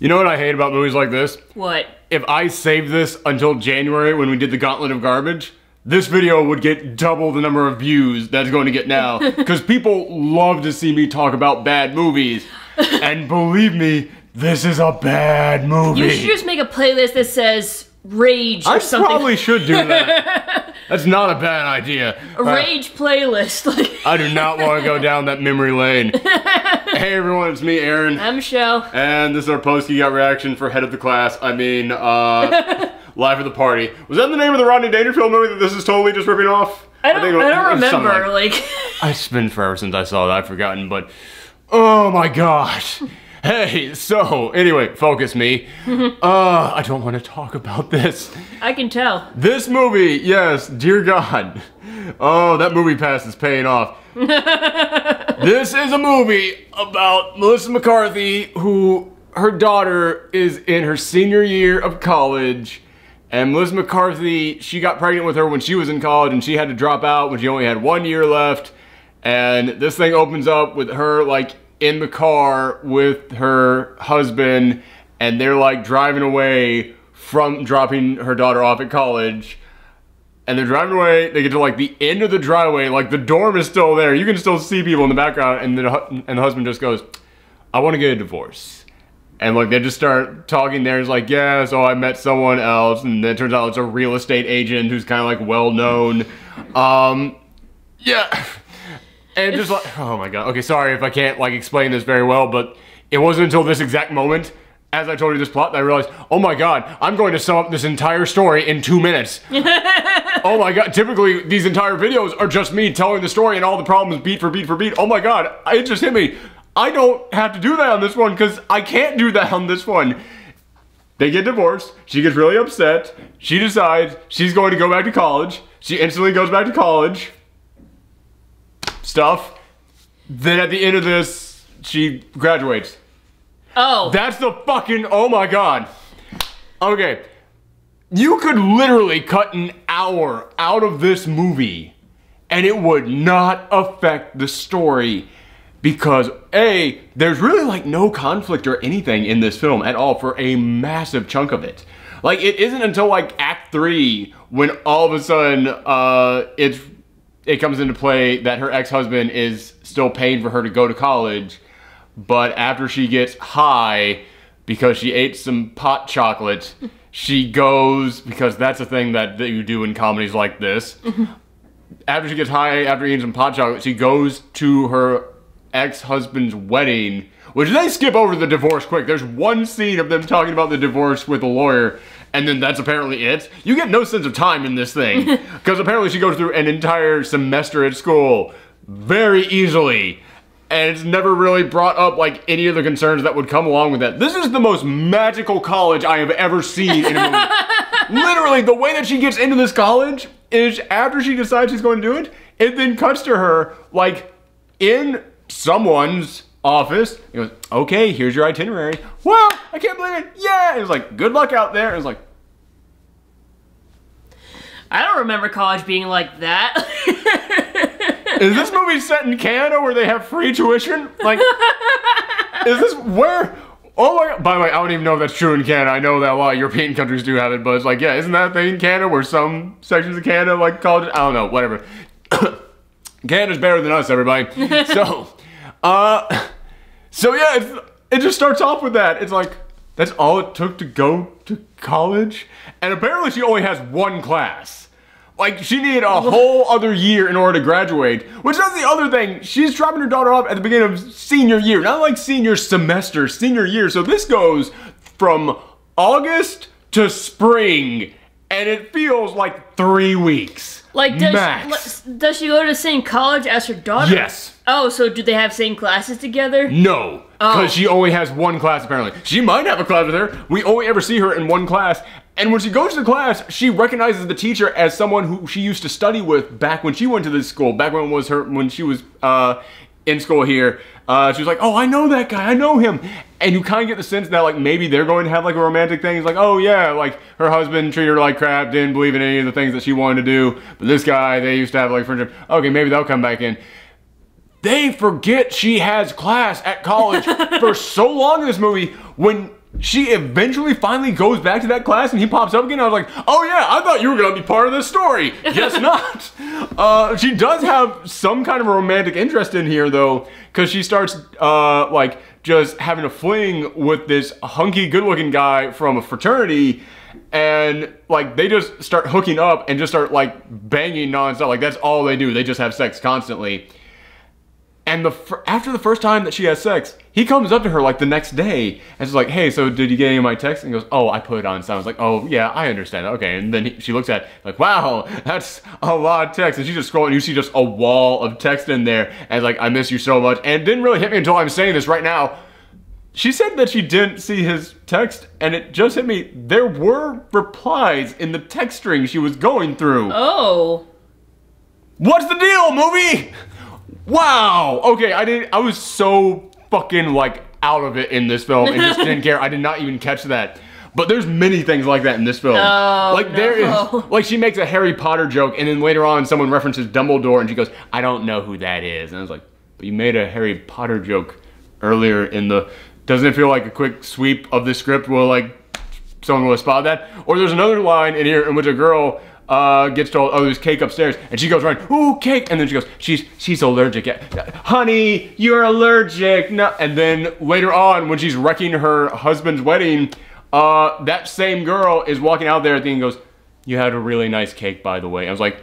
You know what I hate about movies like this? What? If I saved this until January when we did the Gauntlet of Garbage, this video would get double the number of views that it's going to get now. Because people love to see me talk about bad movies. And believe me, this is a bad movie. You should just make a playlist that says Rage or I probably should do that. That's not a bad idea. a Rage playlist. Like, I do not want to go down that memory lane. hey everyone, it's me, Aaron. I'm Michelle. And this is our post geekout reaction for head of the class. I mean, uh, live at the party. Was that the name of the Rodney Dangerfield movie that this is totally just ripping off? I don't, I was- don't was something remember. like- Like, It's been forever since I saw that. I've forgotten, but oh my gosh. Hey, so anyway, focus me. uh, I don't want to talk about this. I can tell. This movie, yes, dear God. Oh, that movie pass is paying off. this is a movie about Melissa McCarthy, who her daughter is in her senior year of college. And Melissa McCarthy, she got pregnant with her when she was in college and she had to drop out when she only had one year left. And this thing opens up with her like in the car with her husband and they're like driving away from dropping her daughter off at college and they're driving away. They get to like the end of the driveway, like the dorm is still there. You can still see people in the background, and the and the husband just goes, "I want to get a divorce." And like they just start talking there. It's like, yeah, so I met someone else, and then it turns out it's a real estate agent who's kind of like well known. Um, yeah, and just like, oh my god. Okay, sorry if I can't like explain this very well, but it wasn't until this exact moment. As I told you this plot, that I realized, oh my god, I'm going to sum up this entire story in two minutes. Oh my god, typically these entire videos are just me telling the story and all the problems beat for beat for beat. Oh my god, it just hit me. I don't have to do that on this one because I can't do that on this one. They get divorced. She gets really upset. She decides she's going to go back to college. She instantly goes back to college. Stuff. Then at the end of this, she graduates. Oh, That's the fucking, oh my god. Okay. You could literally cut an hour out of this movie and it would not affect the story because A, there's really like no conflict or anything in this film at all for a massive chunk of it. Like it isn't until like act 3 when all of a sudden uh it's it comes into play that her ex-husband is still paying for her to go to college but after she gets high because she ate some pot chocolate, she goes because that's a thing that, that you do in comedies like this. Mm-hmm. after she gets high, after eating some pot chocolate, she goes to her ex-husband's wedding, which they skip over the divorce quick. There's one scene of them talking about the divorce with a lawyer, and then that's apparently it. You get no sense of time in this thing because apparently she goes through an entire semester at school very easily and it's never really brought up like any of the concerns that would come along with that. This is the most magical college I have ever seen in a movie. Literally, the way that she gets into this college is after she decides she's going to do it, it then cuts to her like in someone's office. He goes, "Okay, here's your itinerary." Wow, I can't believe it! Yeah, it was like, "Good luck out there." It was like, I don't remember college being like that. Is this movie set in Canada where they have free tuition? Like, is this where? Oh my god. By the way, I don't even know if that's true in Canada. I know that a lot of European countries do have it, but it's like, yeah, isn't that a thing in Canada where some sections of Canada, like college, I don't know, whatever. Canada's better than us, everybody. so, uh, so yeah, it just starts off with that. It's like, that's all it took to go to college? And apparently she only has one class. Like, she needed a whole other year in order to graduate. Which is the other thing. She's dropping her daughter off at the beginning of senior year. Not like senior semester, senior year. So this goes from August to spring. And it feels like three weeks. Like, does Max. She, does she go to the same college as her daughter? Yes. Oh, so do they have same classes together? No, because Oh. she only has one class apparently. She might have a class with her. We only ever see her in one class. And when she goes to the class, she recognizes the teacher as someone who she used to study with back when she went to this school. Back when was her when she was uh, in school here. Uh, she was like, "Oh, I know that guy. I know him." And you kind of get the sense that like maybe they're going to have like a romantic thing. It's like, "Oh yeah, like her husband treated her like crap, didn't believe in any of the things that she wanted to do." But this guy, they used to have like friendship. Okay, maybe they'll come back in they forget she has class at college for so long in this movie when she eventually finally goes back to that class and he pops up again. I was like, oh yeah, I thought you were gonna be part of this story. Guess not. Uh, she does have some kind of a romantic interest in here though, because she starts uh, like just having a fling with this hunky, good-looking guy from a fraternity. And like they just start hooking up and just start like banging nonstop. Like that's all they do. They just have sex constantly. And the after the first time that she has sex, he comes up to her like the next day and is like, "Hey, so did you get any of my texts?" And he goes, "Oh, I put it on silent." I was like, "Oh, yeah, I understand. Okay." And then he, she looks at it, like, "Wow, that's a lot of text." And she just scrolls, and you see just a wall of text in there, and like, "I miss you so much." And it didn't really hit me until I'm saying this right now. She said that she didn't see his text, and it just hit me. There were replies in the text string she was going through. Oh. What's the deal, movie? Wow. Okay, I didn't. I was so fucking like out of it in this film and just didn't care. I did not even catch that. But there's many things like that in this film. Oh, like there no. is like she makes a Harry Potter joke and then later on someone references Dumbledore and she goes, "I don't know who that is." And I was like, "But you made a Harry Potter joke earlier in the doesn't it feel like a quick sweep of the script will like someone will spot that. Or there's another line in here in which a girl uh, gets told, "Oh, there's cake upstairs," and she goes running, "Ooh, cake!" And then she goes, "She's she's allergic." Honey, you're allergic. No. And then later on, when she's wrecking her husband's wedding, uh, that same girl is walking out there at the end and goes, "You had a really nice cake, by the way." I was like,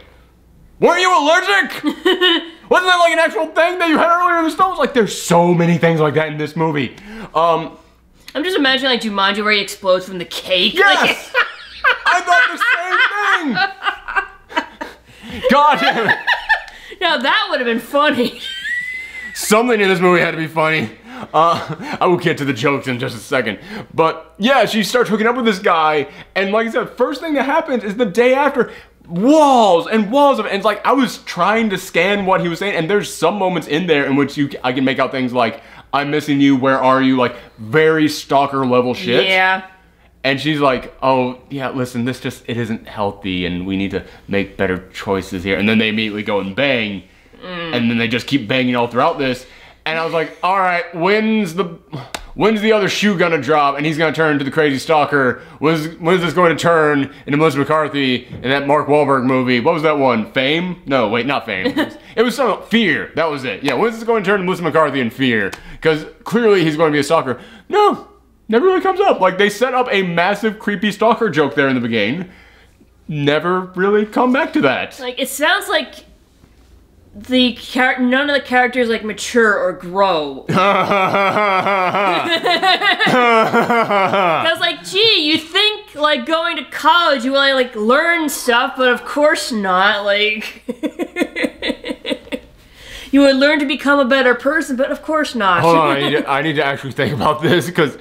"Weren't you allergic?" Wasn't that like an actual thing that you had earlier in the film? Like, there's so many things like that in this movie. Um, I'm just imagining like Jumanji where he explodes from the cake. Yes! I thought the same thing! God damn it. Now that would have been funny. Something in this movie had to be funny. Uh, I will get to the jokes in just a second. But yeah, she starts hooking up with this guy, and like I said, first thing that happens is the day after, walls and walls of and it's like I was trying to scan what he was saying, and there's some moments in there in which you I can make out things like I'm missing you, where are you? Like very stalker level shit. Yeah. And she's like, "Oh, yeah, listen, this just it isn't healthy, and we need to make better choices here." And then they immediately go and bang, mm. and then they just keep banging all throughout this. And I was like, "All right, when's the when's the other shoe gonna drop?" And he's gonna turn into the crazy stalker. When's when's this going to turn into Melissa McCarthy in that Mark Wahlberg movie? What was that one? Fame? No, wait, not Fame. It was, it was some Fear. That was it. Yeah, when's this going to turn into Melissa McCarthy in Fear? Because clearly he's going to be a stalker. No, Never really comes up. Like they set up a massive creepy stalker joke there in the beginning. Never really come back to that. Like it sounds like the char- none of the characters like mature or grow. Cause like, gee, you think like going to college you will like learn stuff, but of course not. Like, you would learn to become a better person, but of course not. Hold on, I need, to, I need to actually think about this because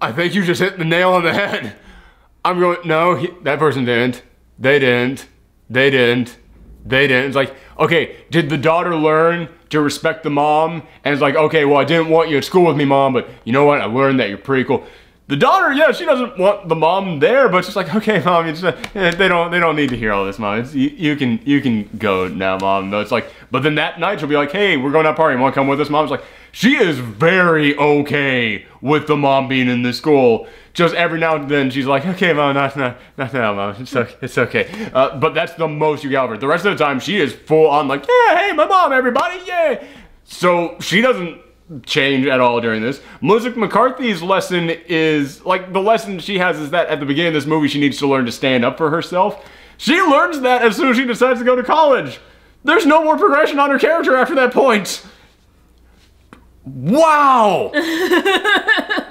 I think you just hit the nail on the head. I'm going, no, he, that person didn't. They didn't. They didn't. They didn't. It's like, okay, did the daughter learn to respect the mom? And it's like, okay, well, I didn't want you at school with me, mom, but you know what? I learned that you're pretty cool. The daughter, yeah, she doesn't want the mom there, but she's like, okay, mom, it's, uh, eh, they don't, they don't need to hear all this, mom. You, you can, you can go now, mom. But it's like, but then that night she'll be like, hey, we're going out party. Want to come with us, mom? It's like, she is very okay with the mom being in the school. Just every now and then she's like, okay, mom, not, not, not now, mom. It's okay. It's okay. Uh, but that's the most you get out of her. The rest of the time, she is full on like, yeah, hey, my mom, everybody, yeah. So she doesn't change at all during this. Melissa McCarthy's lesson is like the lesson she has is that at the beginning of this movie, she needs to learn to stand up for herself. She learns that as soon as she decides to go to college. There's no more progression on her character after that point. Wow! it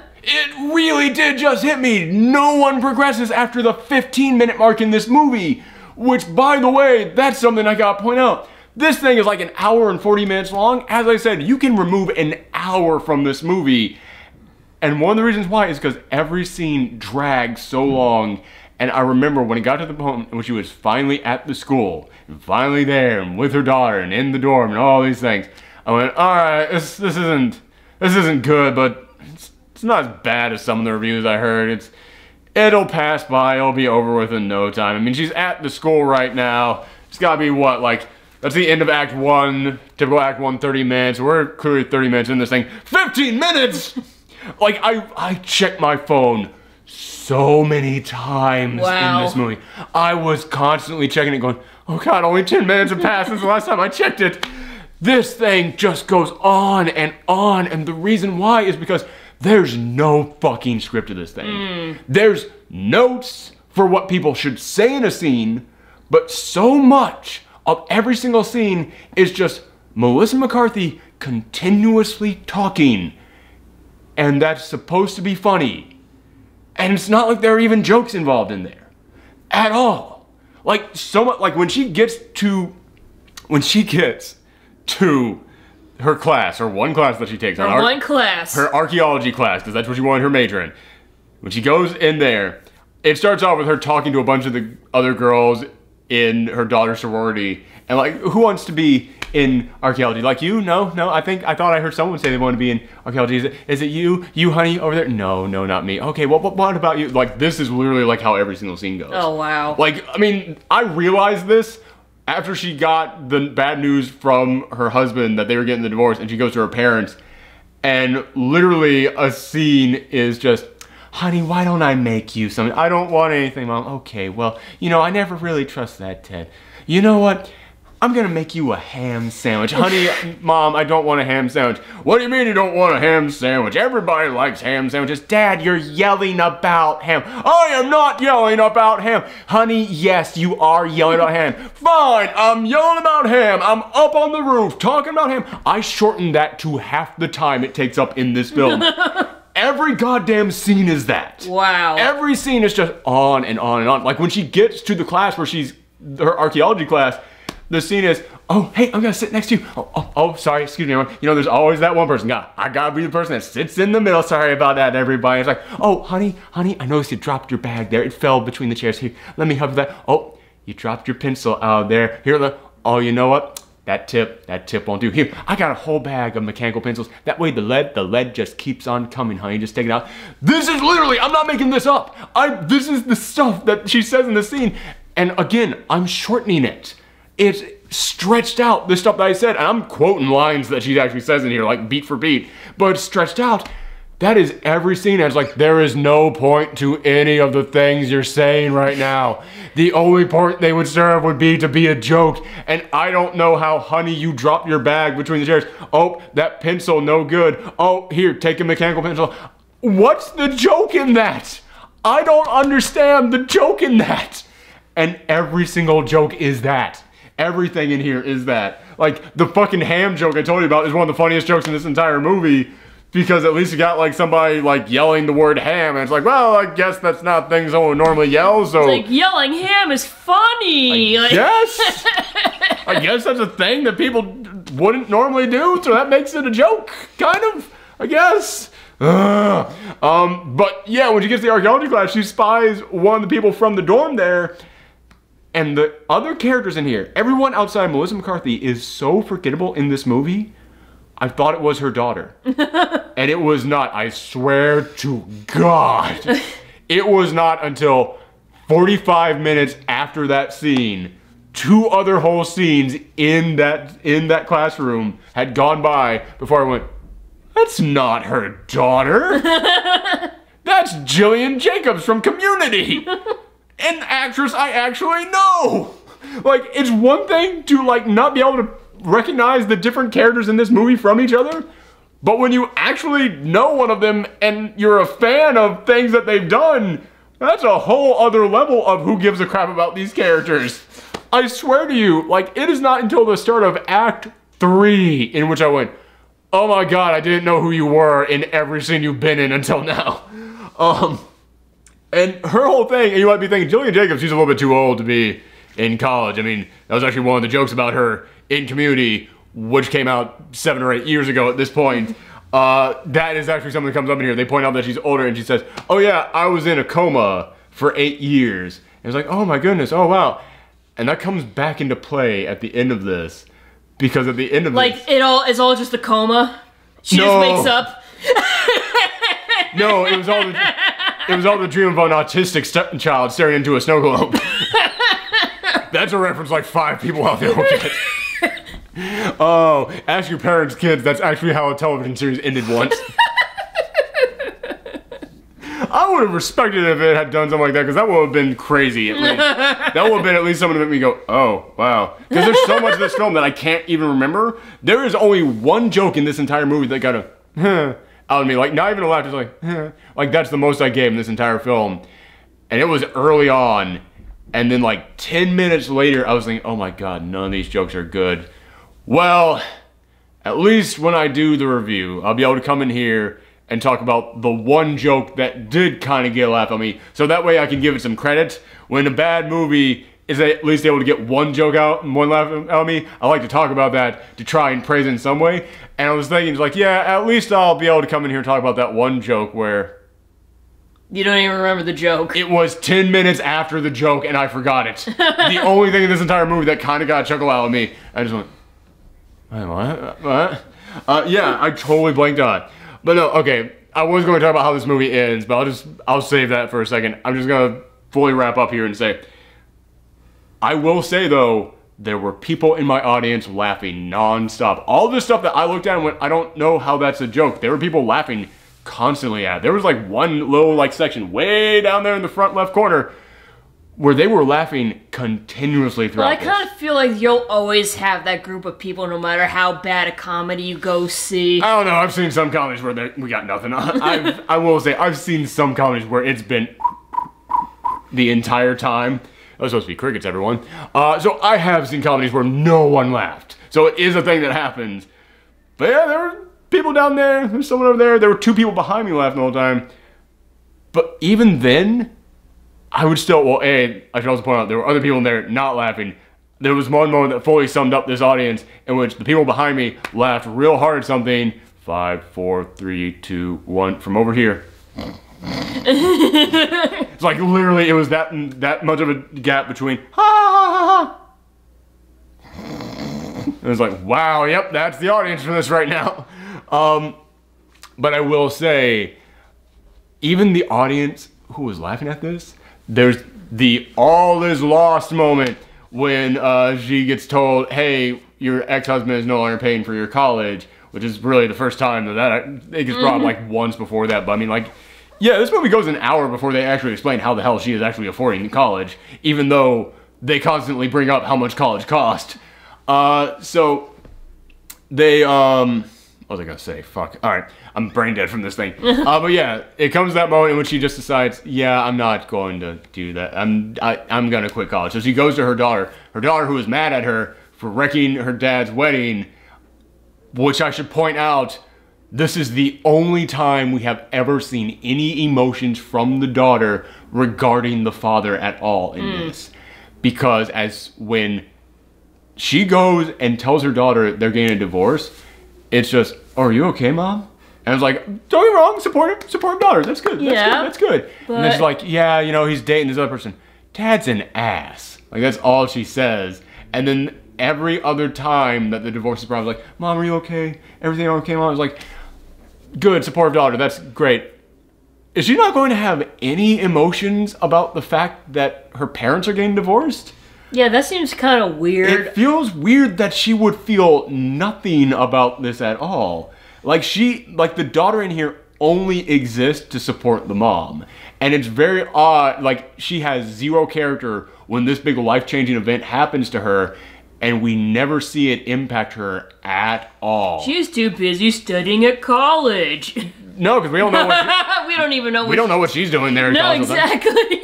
really did just hit me. No one progresses after the 15 minute mark in this movie. Which, by the way, that's something I gotta point out. This thing is like an hour and 40 minutes long. As I said, you can remove an hour from this movie. And one of the reasons why is because every scene drags so long. And I remember when it got to the point when she was finally at the school, and finally there, and with her daughter, and in the dorm, and all these things. I went, all right, this this isn't this isn't good, but it's, it's not as bad as some of the reviews I heard. It's it'll pass by. It'll be over with in no time. I mean, she's at the school right now. It's got to be what like that's the end of Act One. Typical Act One, 30 minutes. We're clearly 30 minutes in this thing. 15 minutes. Like I I checked my phone so many times Wow. in this movie. I was constantly checking it, going, "Oh God, only ten minutes have passed since the last time I checked it." This thing just goes on and on, and the reason why is because there's no fucking script to this thing. Hmm. There's notes for what people should say in a scene, but so much of every single scene is just Melissa McCarthy continuously talking, and that's supposed to be funny. And it's not like there are even jokes involved in there at all. Like so much like when she gets to when she gets to her class or one class that she takes her, one class. her archaeology class because that's what she wanted her major in. When she goes in there, it starts off with her talking to a bunch of the other girls in her daughter's sorority and like who wants to be in archaeology? Like you? No no. I think i thought i heard someone say they want to be in archaeology. Is it, is it you you honey over there? No no not me. Okay well what, what about you? Like this is literally like how every single scene goes. Oh wow. like, I mean, I realized this after she got the bad news from her husband that they were getting the divorce, and she goes to her parents, and literally a scene is just, honey, why don't I make you something? I don't want anything, mom. Okay, well, you know, I never really trust that, Ted. You know what? I'm gonna make you a ham sandwich. Honey, mom, I don't want a ham sandwich. What do you mean you don't want a ham sandwich? Everybody likes ham sandwiches. Dad, you're yelling about ham. I am not yelling about ham. Honey, yes, you are yelling about ham. Fine, I'm yelling about ham. I'm up on the roof talking about ham. I shortened that to half the time it takes up in this film. Every goddamn scene is that. wow. Every scene is just on and on and on. Like when she gets to the class where she's her archaeology class, the scene is, oh hey, I'm gonna sit next to you. Oh, oh, oh sorry, excuse me. You know, there's always that one person. God, I gotta be the person that sits in the middle. Sorry about that, everybody. It's like, oh honey, honey, I noticed you dropped your bag there. It fell between the chairs. Here, let me help you that. Oh, you dropped your pencil out there. Here, look. Oh, you know what? That tip, that tip won't do. Here, I got a whole bag of mechanical pencils. That way the lead, the lead just keeps on coming, honey. Just take it out. This is literally, I'm not making this up. I this is the stuff that she says in the scene. And again, I'm shortening it. It's stretched out, the stuff that I said, and I'm quoting lines that she actually says in here, like beat for beat, but stretched out. That is every scene. It's like there is no point to any of the things you're saying right now. The only point they would serve would be to be a joke. And I don't know how, honey, you drop your bag between the chairs. Oh, that pencil, no good. Oh, here, take a mechanical pencil. What's the joke in that? I don't understand the joke in that. And every single joke is that. Everything in here is that. Like the fucking ham joke I told you about is one of the funniest jokes in this entire movie because at least you got like somebody like yelling the word ham and it's like, well, I guess that's not things someone would normally yell, so like yelling ham is funny. like, yes. I guess that's a thing that people wouldn't normally do, so that makes it a joke, kind of. I guess. Um, but yeah, when she gets to the archaeology class, she spies one of the people from the dorm there. And the other characters in here, everyone outside Melissa McCarthy is so forgettable in this movie. I thought it was her daughter. and it was not. I swear to God. it was not until 45 minutes after that scene two other whole scenes in that in that classroom had gone by before I went that's not her daughter that's Gillian Jacobs from Community an actress I actually know like it's one thing to like not be able to recognize the different characters in this movie from each other but when you actually know one of them and you're a fan of things that they've done, that's a whole other level of who gives a crap about these characters. I swear to you, like, it is not until the start of Act 3 in which I went, oh my god, I didn't know who you were in every scene you've been in until now. Um, and her whole thing, and you might be thinking, Gillian Jacobs, she's a little bit too old to be in college. I mean, that was actually one of the jokes about her in Community, which came out seven or eight years ago at this point. Uh, that is actually something that comes up in here. They point out that she's older, and she says, "Oh yeah, I was in a coma for eight years." And it's like, "Oh my goodness, oh wow," and that comes back into play at the end of this, because at the end of Like this, it all is all just a coma. She No. just wakes up. no, it was all the, it was all the dream of an autistic stepchild staring into a snow globe. That's a reference like five people out there will get. Oh, ask your parents, kids. That's actually how a television series ended once. I would have respected it if it had done something like that because that would have been crazy. At least that would have been at least something to make me go, "Oh, wow!" Because there's so much of this film that I can't even remember. There is only one joke in this entire movie that got a huh, out of me. Like not even a laugh, just like huh. like that's the most I gave in this entire film, and it was early on. And then like 10 minutes later, I was thinking, oh my god, none of these jokes are good. Well, at least when I do the review, I'll be able to come in here and talk about the one joke that did kind of get a laugh at me. So that way I can give it some credit. When a bad movie is at least able to get one joke out and one laugh out of me, I like to talk about that to try and praise it in some way. And I was thinking, like, yeah, at least I'll be able to come in here and talk about that one joke where You don't even remember the joke. it was 10 minutes after the joke and I forgot it. the only thing in this entire movie that kind of got a chuckle out of me, I just went, Wait, what? What? Uh, yeah, I totally blanked on. it. But no, okay, I was going to talk about how this movie ends, but I'll just, I'll save that for a second. I'm just going to fully wrap up here and say, I will say though, there were people in my audience laughing nonstop. All the stuff that I looked at and went, I don't know how that's a joke. There were people laughing constantly at. it. There was like one little like section way down there in the front left corner where they were laughing continuously throughout. Well, I kind of feel like you'll always have that group of people, no matter how bad a comedy you go see. I don't know. I've seen some comedies where they, we got nothing. I've, I will say I've seen some comedies where it's been the entire time. Was supposed to be crickets, everyone. Uh, so I have seen comedies where no one laughed. So it is a thing that happens. But yeah, there were people down there. There's someone over there. There were two people behind me laughing the whole time. But even then, I would still. Well, a I should also point out there were other people in there not laughing. There was one moment that fully summed up this audience in which the people behind me laughed real hard at something. Five, four, three, two, one. From over here. It's like literally, it was that that much of a gap between ha ha ha ha. It was like, wow, yep, that's the audience for this right now. Um, but I will say, even the audience who was laughing at this, there's the all is lost moment when uh, she gets told, hey, your ex-husband is no longer paying for your college, which is really the first time that, that it gets brought up like once before that. But I mean, like, yeah, this movie goes an hour before they actually explain how the hell she is actually affording college, even though they constantly bring up how much college cost. Uh, so they um what was I gonna say? Fuck. All right, I'm brain dead from this thing. uh, but yeah, it comes that moment in which she just decides, yeah, I'm not going to do that. I'm I, I'm gonna quit college. So she goes to her daughter, her daughter who is mad at her for wrecking her dad's wedding, which I should point out. This is the only time we have ever seen any emotions from the daughter regarding the father at all in mm. this. Because as when she goes and tells her daughter they're getting a divorce, it's just, oh, are you okay, mom? And it's like, don't get me wrong, support support daughter. That's good. That's Yeah, good. That's good. and it's like, yeah, you know, he's dating this other person. Dad's an ass. Like that's all she says. And then every other time that the divorce is brought, up, like, mom, are you okay? Everything okay, mom? was like, good, supportive daughter. That's great. Is she not going to have any emotions about the fact that her parents are getting divorced? Yeah, that seems kind of weird. It feels weird that she would feel nothing about this at all. Like she, like the daughter in here only exists to support the mom. And it's very odd, like she has zero character when this big life-changing event happens to her and we never see it impact her at all. She's too busy studying at college. no, because we don't know what she- we don't even know. we don't know what she's doing there. No, college with them. exactly.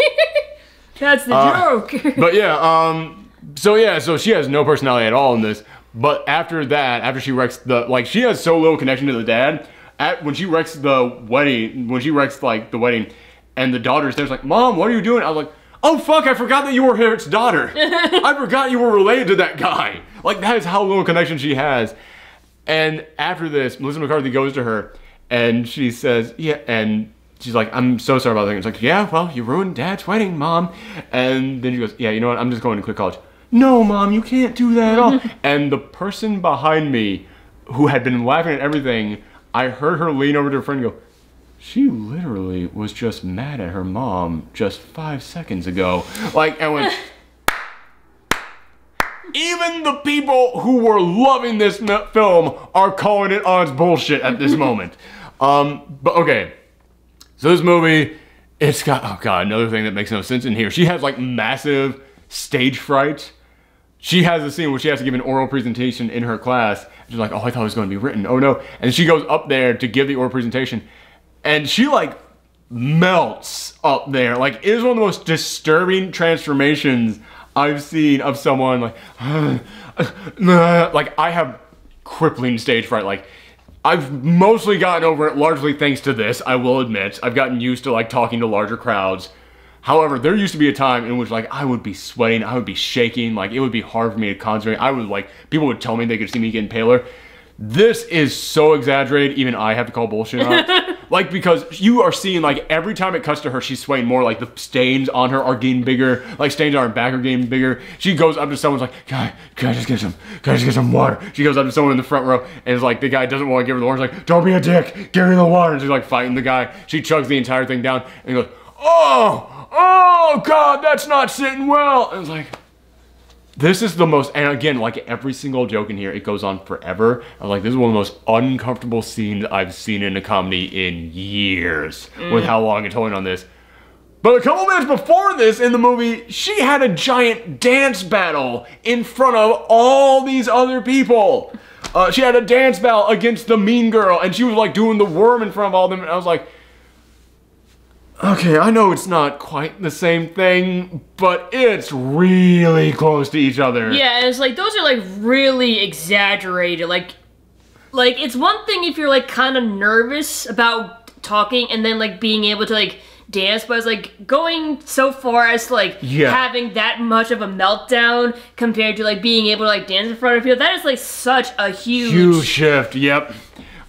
That's the Uh, joke. but yeah, um, so yeah, so she has no personality at all in this. But after that, after she wrecks the, like, she has so little connection to the dad. At when she wrecks the wedding, when she wrecks like the wedding, and the daughter's there's like, Mom, what are you doing? I was like, Oh fuck, I forgot that you were Harriet's daughter. I forgot you were related to that guy. Like that is how little connection she has. And after this, Melissa McCarthy goes to her and she says, Yeah, and she's like, I'm so sorry about that. It's like, Yeah, well, you ruined dad's wedding, mom. And then she goes, Yeah, you know what? I'm just going to quit college. No, mom, you can't do that at all. and the person behind me who had been laughing at everything, I heard her lean over to her friend and go, she literally was just mad at her mom just five seconds ago. Like, and went, even the people who were loving this film are calling it odds bullshit at this moment. Um, but okay, so this movie it's got oh god, another thing that makes no sense in here. She has like massive stage fright. She has a scene where she has to give an oral presentation in her class. She's like, "Oh, I thought it was going to be written. Oh no!" And she goes up there to give the oral presentation, and she like melts up there. Like it is one of the most disturbing transformations I've seen of someone. Like, like I have crippling stage fright. Like I've mostly gotten over it largely thanks to this, I will admit. I've gotten used to like talking to larger crowds. However, there used to be a time in which like I would be sweating, I would be shaking, like it would be hard for me to concentrate. I would like people would tell me they could see me getting paler. This is so exaggerated, even I have to call bullshit on it. like, because you are seeing, like, every time it cuts to her, she's swaying more. Like, the stains on her are getting bigger. Like, stains on her back are getting bigger. She goes up to someone's like, I, can I just get some, can I just get some water? She goes up to someone in the front row, and it's like, the guy doesn't want to give her the water. He's like, don't be a dick, give me the water. And she's like fighting the guy. She chugs the entire thing down, and he goes, oh, oh, God, that's not sitting well. And it's like, this is the most, and again, like every single joke in here, it goes on forever. I'm like, this is one of the most uncomfortable scenes I've seen in a comedy in years with how long it's holding on this. But a couple minutes before this in the movie, she had a giant dance battle in front of all these other people. Uh, she had a dance battle against the mean girl, and she was like doing the worm in front of all them, and I was like, Okay, I know it's not quite the same thing, but it's really close to each other. Yeah, it's like those are like really exaggerated. Like, like it's one thing if you're like kind of nervous about talking and then like being able to like dance, but it's like going so far as to like Yeah. having that much of a meltdown compared to like being able to like dance in front of people. That is like such a huge. Huge shift, yep.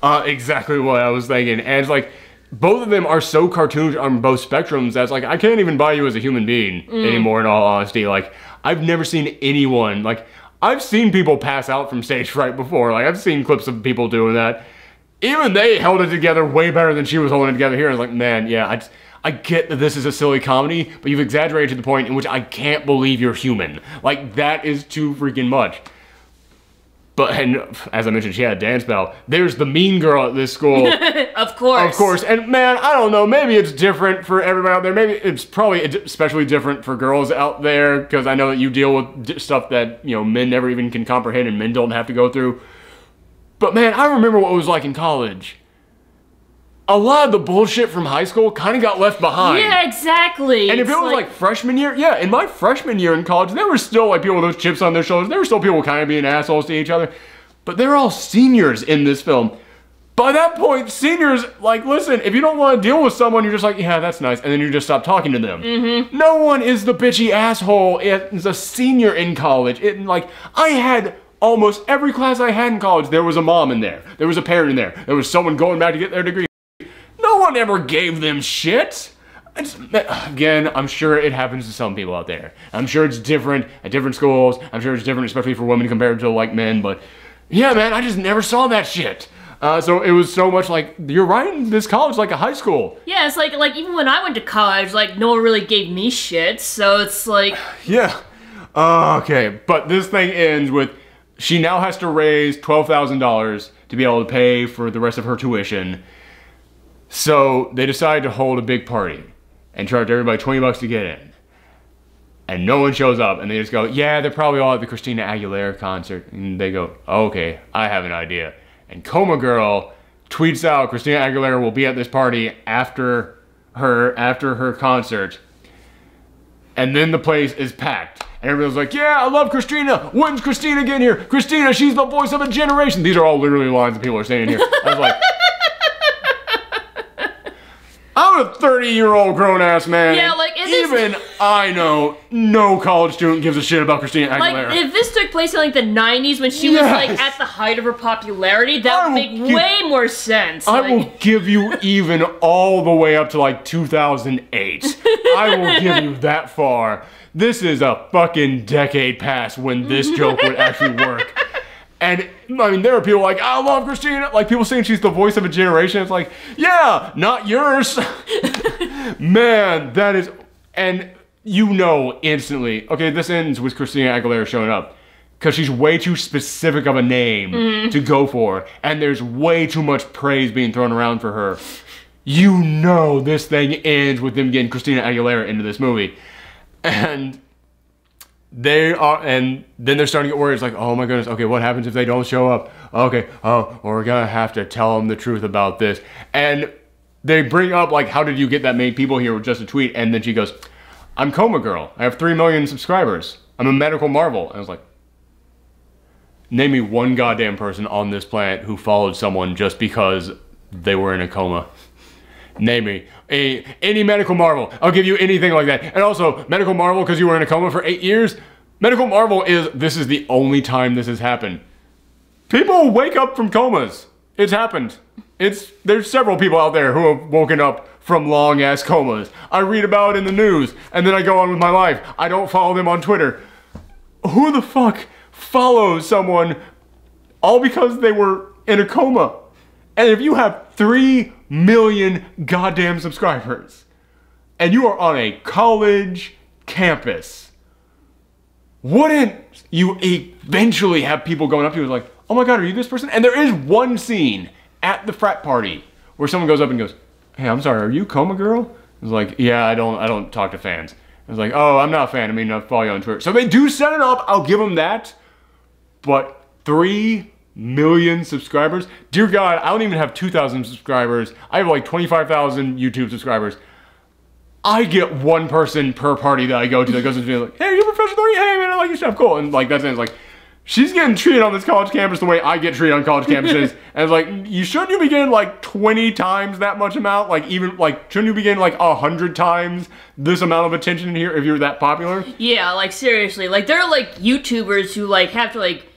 Uh, exactly what I was thinking. And it's like, both of them are so cartoonish on both spectrums that's like, I can't even buy you as a human being mm. anymore, in all honesty. Like, I've never seen anyone, like, I've seen people pass out from stage fright before. Like, I've seen clips of people doing that. Even they held it together way better than she was holding it together here. I was like, man, yeah, I, just- I get that this is a silly comedy, but you've exaggerated to the point in which I can't believe you're human. Like, that is too freaking much. But, and as I mentioned, she had a dance battle. There's the mean girl at this school. Of course. Of course, and man, I don't know. Maybe it's different for everybody out there. Maybe it's probably especially different for girls out there because I know that you deal with stuff that you know men never even can comprehend and men don't have to go through. But man, I remember what it was like in college. A lot of the bullshit from high school kind of got left behind. Yeah, exactly. And if It's it was like, freshman year, yeah, in my freshman year in college, there were still like people with those chips on their shoulders. There were still people kind of being assholes to each other. But they're all seniors in this film. By that point, seniors, like, listen, if you don't want to deal with someone, you're just like, yeah, that's nice. And then you just stop talking to them. Mm-hmm. No one is the bitchy asshole as a senior in college. It, like, I had almost every class I had in college, there was a mom in there. There was a parent in there. There was someone going back to get their degree. No one ever gave them shit. It's, again, I'm sure it happens to some people out there. I'm sure it's different at different schools. I'm sure it's different, especially for women compared to like men. But yeah, man, I just never saw that shit. Uh, so it was so much like you're writing this college like a high school. Yeah, it's like like even when I went to college, like no one really gave me shit. So it's like Yeah. Uh, okay, but this thing ends with she now has to raise twelve thousand dollars to be able to pay for the rest of her tuition. So they decide to hold a big party and charge everybody twenty bucks to get in. And no one shows up, and they just go, "Yeah, they're probably all at the Christina Aguilera concert." And they go, "Okay, I have an idea." And Coma Girl tweets out, "Christina Aguilera will be at this party after her after her concert." and then the place is packed. And everyone's like, yeah, I love Christina. When's Christina getting here? Christina, she's the voice of a generation. These are all literally lines that people are saying here. I was like, I'm a 30 year old grown ass man. Yeah, like, even I know no college student gives a shit about Christina Aguilera. like if this took place in like the '90s when she was like at the height of her popularity, I that would make give- way more sense. I like, will give you even all the way up to like 2008. I will give you that far. This is a fucking decade past when this joke would actually work. And I mean, there are people like, I love Christina. Like people saying she's the voice of a generation. It's like, yeah, not yours. Man, that is, and you know instantly. Okay, this ends with Christina Aguilera showing up because she's way too specific of a name mm-hmm. to go for, and there's way too much praise being thrown around for her. you know this thing ends with them getting Christina Aguilera into this movie. And they are, and then they're starting to get worried. It's like, oh my goodness, okay, what happens if they don't show up? Okay, oh, we're gonna have to tell them the truth about this. And they bring up, like, how did you get that many people here with just a tweet? And then she goes, I'm Coma Girl. I have 3 million subscribers. I'm a medical marvel. And I was like, name me one goddamn person on this planet who followed someone just because they were in a coma. Name me a, any medical marvel. I'll give you anything like that. And also, medical marvel because you were in a coma for eight years. Medical marvel is this is the only time this has happened. People wake up from comas. It's happened. It's there's several people out there who have woken up from long ass comas. I read about it in the news and then I go on with my life. I don't follow them on Twitter. Who the fuck follows someone all because they were in a coma? And if you have 3 million goddamn subscribers and you are on a college campus, wouldn't you eventually have people going up to you like, oh my god, are you this person? And there is one scene at the frat party where someone goes up and goes, hey, I'm sorry, are you Coma Girl? It's like, yeah, I don't, I don't talk to fans. It's like, oh, I'm not a fan. I mean, I follow you on Twitter. So they do set it up. I'll give them that. But three million subscribers? Dear God, I don't even have 2,000 subscribers. I have like 25,000 YouTube subscribers. I get one person per party that I go to that goes into like, hey, you Professor Thorgi? Hey, man, I like your stuff. Cool. And like, that's it. It's like, she's getting treated on this college campus the way I get treated on college campuses. and it's like, you shouldn't you be getting like 20 times that much amount? Like even like, shouldn't you be getting like a hundred times this amount of attention in here if you're that popular? Yeah, like seriously, like there are like YouTubers who like have to like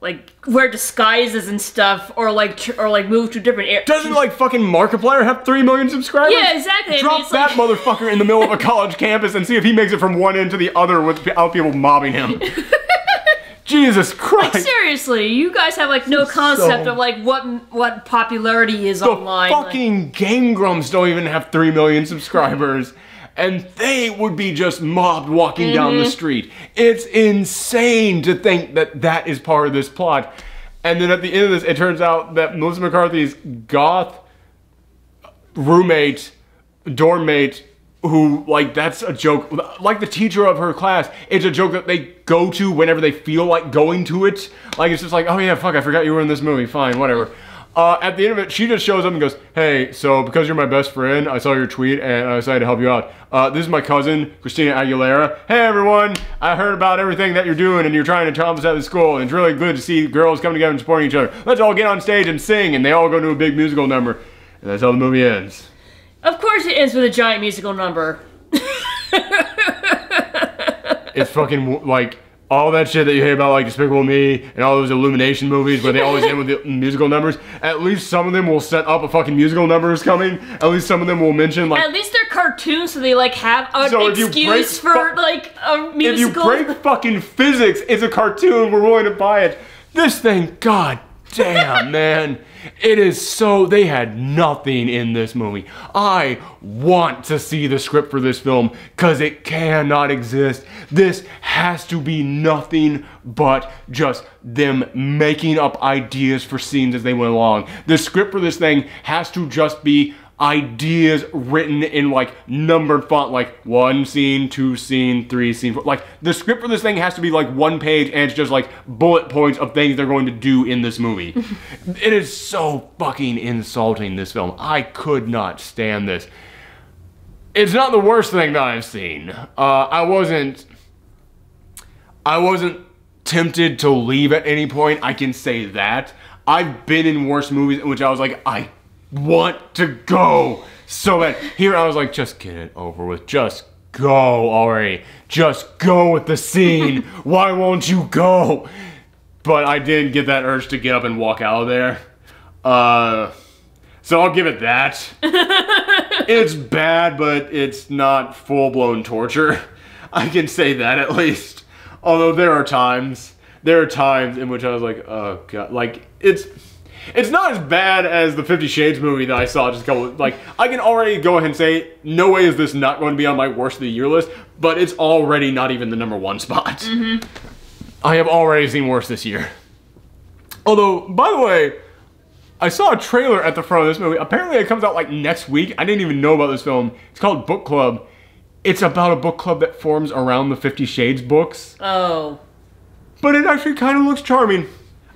like wear disguises and stuff, or like tr- or like move to different areas. Doesn't like fucking Markiplier have three million subscribers? Yeah, exactly. I mean, Drop that like- motherfucker in the middle of a college campus and see if he makes it from one end to the other without people mobbing him. Jesus Christ! Seriously, you guys have like no concept so- of like what what popularity is the online. like- fucking Game Grumps don't even have three million subscribers. And they would be just mobbed walking down Mm-hmm. the street. It's insane to think that that is part of this plot. And then at the end of this, it turns out that Melissa McCarthy's goth roommate, dorm mate, who like that's a joke. Like the teacher of her class, it's a joke that they go to whenever they feel like going to it. Like it's just like, oh yeah, fuck, I forgot you were in this movie. Fine, whatever. Uh, at the end of it, she just shows up and goes, "Hey, so because you're my best friend, I saw your tweet and I decided to help you out. Uh, this is my cousin, Christina Aguilera. Hey everyone, I heard about everything that you're doing and you're trying to us at the school, and it's really good to see girls come together and supporting each other. Let's all get on stage and sing." And they all go to a big musical number, and that's how the movie ends. Of course, it ends with a giant musical number. it's fucking like all that shit that you hear about like Despicable Me and all those Illumination movies where they always end with the musical numbers. At least some of them will set up a fucking musical number is coming. At least some of them will mention like At least they're cartoons, so they like have an So excuse for like a musical. if you break fucking physics, it's a cartoon. We're willing to buy it. This thing, god damn, man. It is so. They had nothing in this movie. I want to see the script for this film because it cannot exist. This has to be nothing but just them making up ideas for scenes as they went along. The script for this thing has to just be ideas written in like numbered font, like one scene, two scene, three scene. four- Like the script for this thing has to be like one page, and it's just like bullet points of things they're going to do in this movie. it is so fucking insulting. This film, I could not stand this. It's not the worst thing that I've seen. Uh, I wasn't. I wasn't tempted to leave at any point. I can say that. I've been in worse movies in which I was like, I want to go so bad. Here I was like, just get it over with. Just go already. Just go with the scene. Why won't you go? But I didn't get that urge to get up and walk out of there. Uh, so I'll give it that. it's bad, but it's not full blown torture. I can say that at least. Although there are times, there are times in which I was like, oh god, like it's. It's not as bad as the Fifty Shades movie that I saw just a couple. Like I can already go ahead and say, no way is this not going to be on my worst of the year list. But it's already not even the number one spot. Mm-hmm. I have already seen worse this year. Although, by the way, I saw a trailer at the front of this movie. Apparently, it comes out like next week. I didn't even know about this film. It's called Book Club. It's about a book club that forms around the Fifty Shades books, Oh. but it actually kind of looks charming.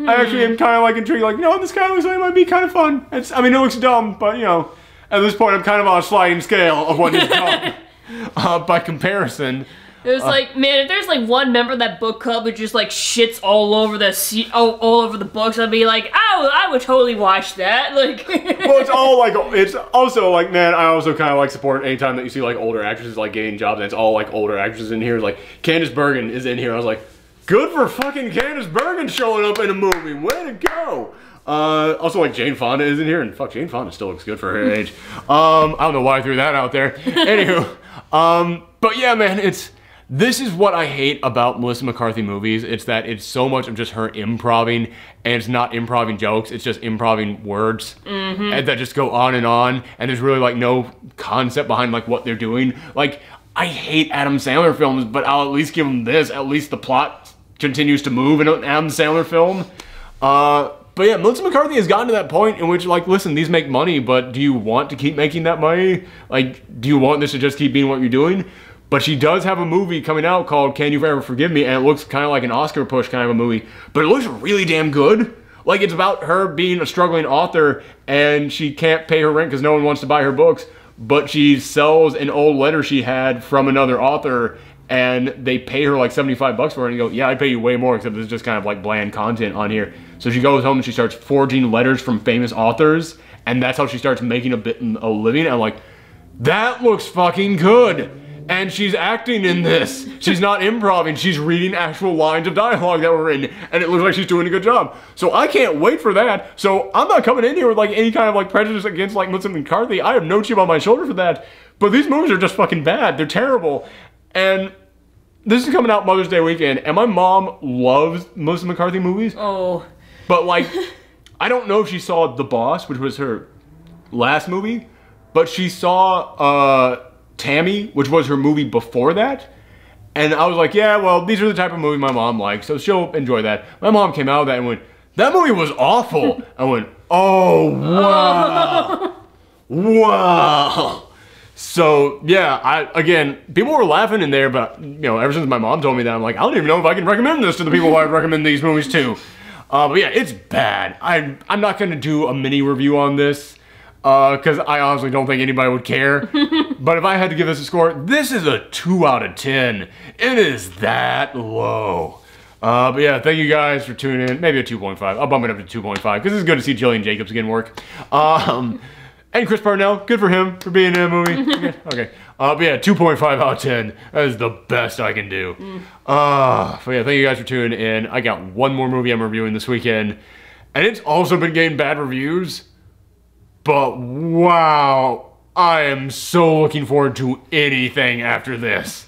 I actually am kind of like intrigued. Like, no, this kind of looks like it might be kind of fun. It's, I mean, it looks dumb, but you know, at this point, I'm kind of on a sliding scale of what is dumb uh, by comparison. It was like, man, if there's like one member of that book club who just like shits all over the se- all, all over the books, I'd be like, oh, I would totally watch that. Like, well, it's all like it's also like man, I also kind of like support anytime that you see like older actresses like getting jobs, and it's all like older actresses in here. Like Candice Bergen is in here. I was like, good for fucking Candice Bergen showing up in a movie. Way to go! Uh, also, like Jane Fonda is in here, and fuck, Jane Fonda still looks good for her age. Um, I don't know why I threw that out there. Anywho, um, but yeah, man, it's this is what I hate about Melissa McCarthy movies. It's that it's so much of just her improving, and it's not improving jokes. It's just improving words and that just go on and on. And there's really like no concept behind like what they're doing. Like I hate Adam Sandler films, but I'll at least give them this. At least the plot continues to move in an Adam Sandler film. Uh, but yeah, Melissa McCarthy has gotten to that point in which, like, listen, these make money, but do you want to keep making that money? Like, do you want this to just keep being what you're doing? But she does have a movie coming out called Can You Forever Forgive Me, and it looks kind of like an Oscar push kind of a movie, but it looks really damn good. Like, it's about her being a struggling author, and she can't pay her rent because no one wants to buy her books, but she sells an old letter she had from another author, and they pay her like 75 bucks for it and go yeah i pay you way more except it's just kind of like bland content on here. So she goes home and she starts forging letters from famous authors and that's how she starts making a bit a living and i'm like that looks fucking good! And she's acting in this. She's not improving. She's reading actual lines of dialogue that were in and it looks like she's doing a good job. So i can't wait for that. So i'm not coming in here with like any kind of like prejudice against like melissa mccarthy. I have no chip on my shoulder for that. But these movies are just fucking bad. They're terrible and this is coming out Mother's Day weekend, and my mom loves most of McCarthy movies, oh, but like, I don't know if she saw The Boss, which was her last movie, but she saw uh, Tammy, which was her movie before that. And I was like, yeah, well, these are the type of movies my mom likes, so she'll enjoy that. My mom came out of that and went, that movie was awful. I went, oh, wow. wow. So yeah, I again, people were laughing in there, but you know, ever since my mom told me that, I'm like, I don't even know if I can recommend this to the people who I'd recommend these movies to. Uh, but yeah, it's bad. I I'm not gonna do a mini review on this because I honestly don't think anybody would care. but if I had to give this a score, this is a two out of ten. It is that low. Uh, but yeah, thank you guys for tuning in. Maybe a 2.5. I'll bump it up to 2.5 because it's good to see Gillian Jacobs again work. Um, and Chris Parnell, good for him for being in a movie. okay. Uh, but yeah, 2.5 out of 10. That is the best I can do. Uh, but yeah, thank you guys for tuning in. I got one more movie I'm reviewing this weekend, and it's also been getting bad reviews. But wow, I am so looking forward to anything after this.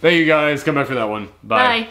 Thank you guys. Come back for that one. Bye. bye.